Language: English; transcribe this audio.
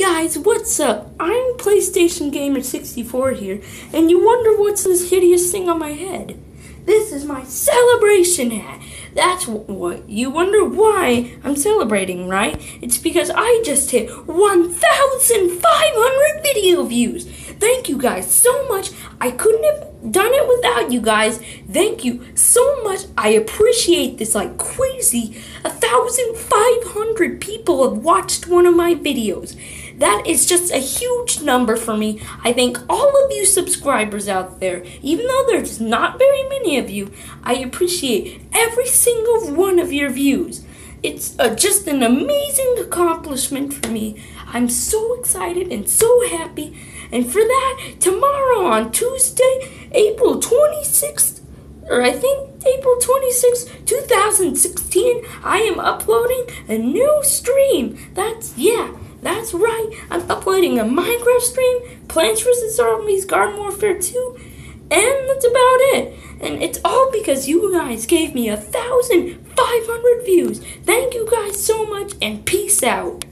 Guys, what's up? I'm PlayStation Gamer 64 here, and you wonder what's this hideous thing on my head? This is my celebration hat. That's what you wonder why I'm celebrating, right? It's because I just hit 1,500 video views. Thank you guys so much. I couldn't have done it without you guys. Thank you so much. I appreciate this like crazy. 1,500 people have watched one of my videos. That is just a huge number for me. I thank all of you subscribers out there. Even though there's not very many of you, I appreciate every single one of your views. It's uh, just an amazing accomplishment for me. I'm so excited and so happy. And for that, tomorrow on Tuesday, April 26th, or I think April 26th, 2016, I am uploading a new stream. That's, yeah. That's right, I'm uploading a Minecraft stream, Plants vs. Zombies Garden Warfare 2, and that's about it. And it's all because you guys gave me a thousand five hundred views. Thank you guys so much, and peace out.